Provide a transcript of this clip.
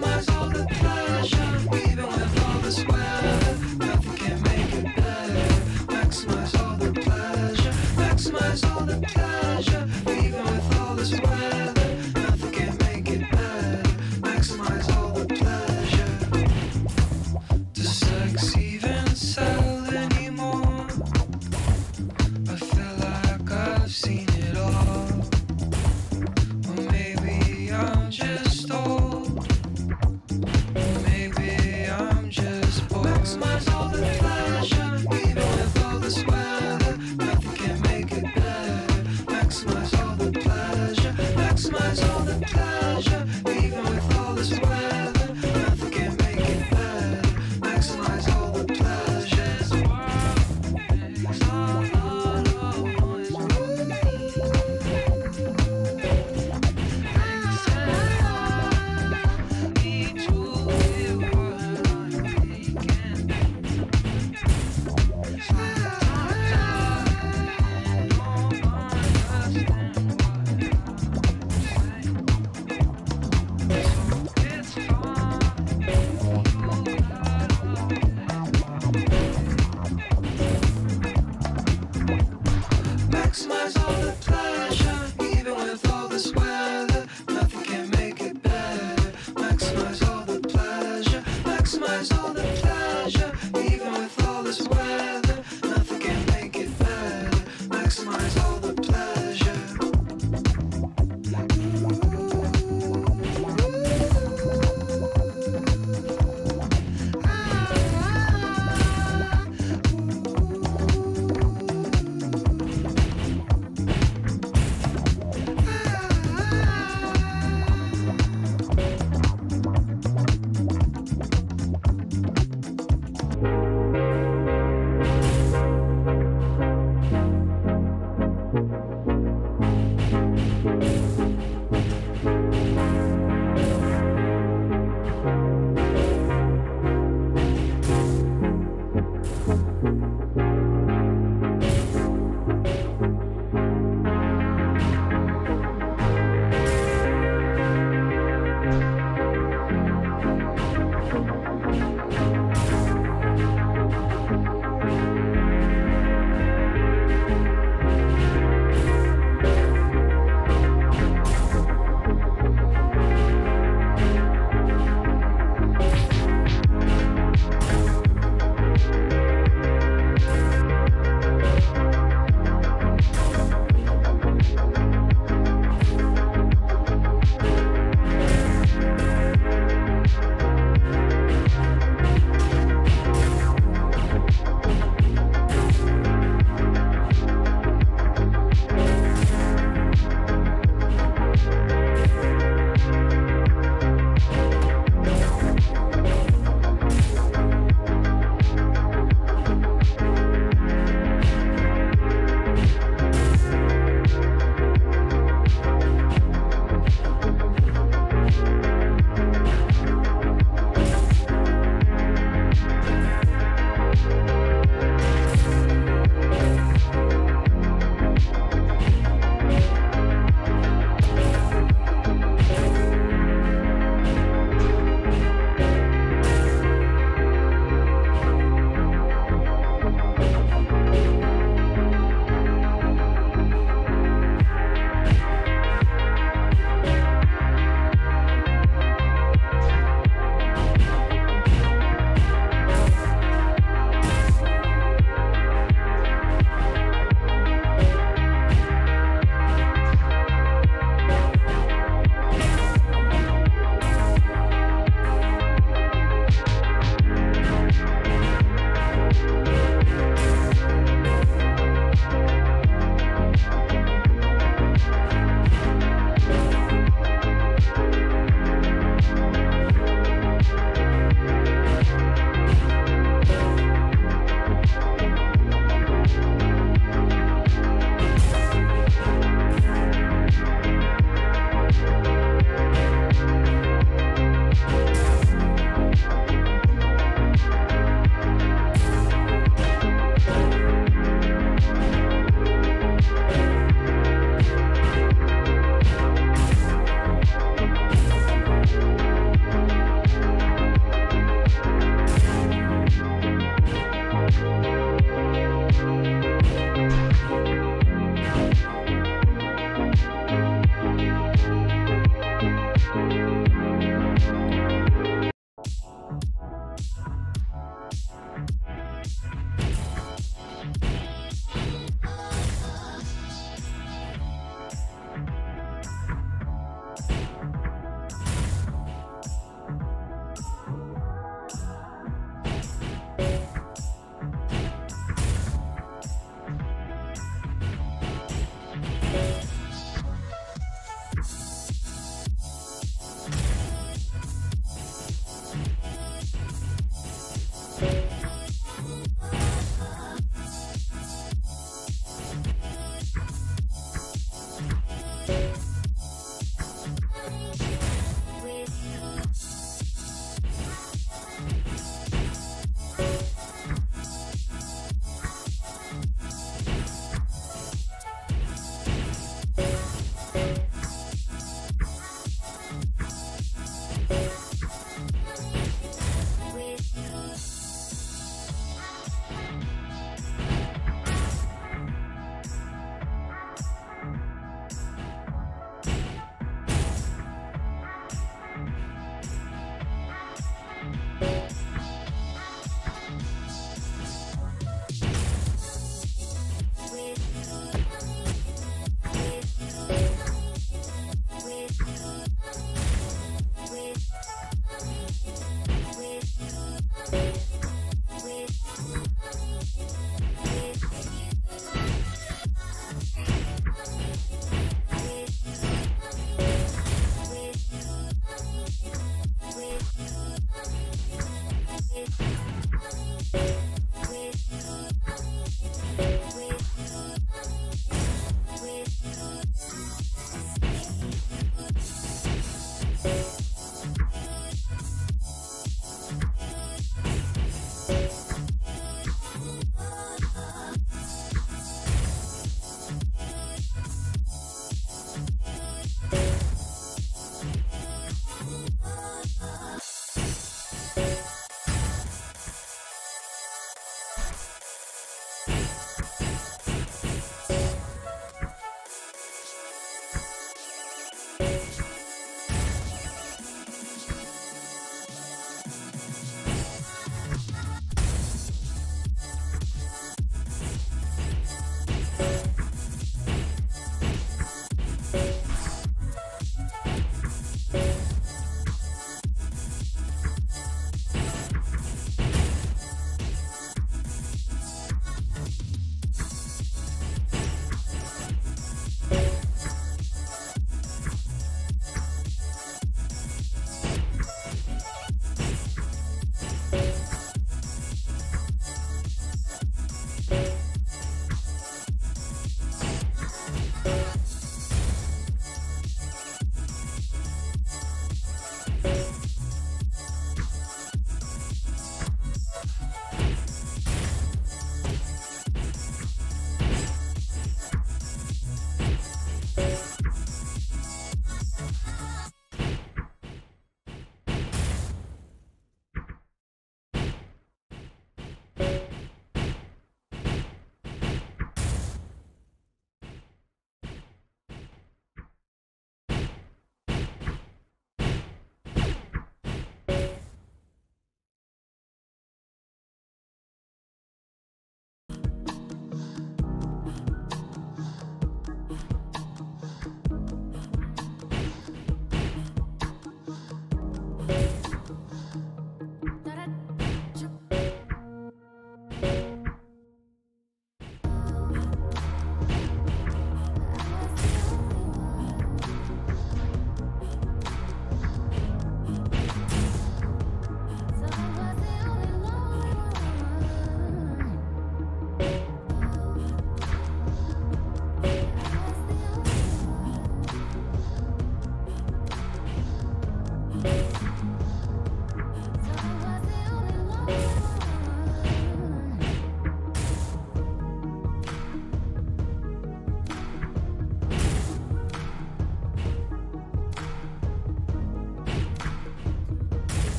Christmas.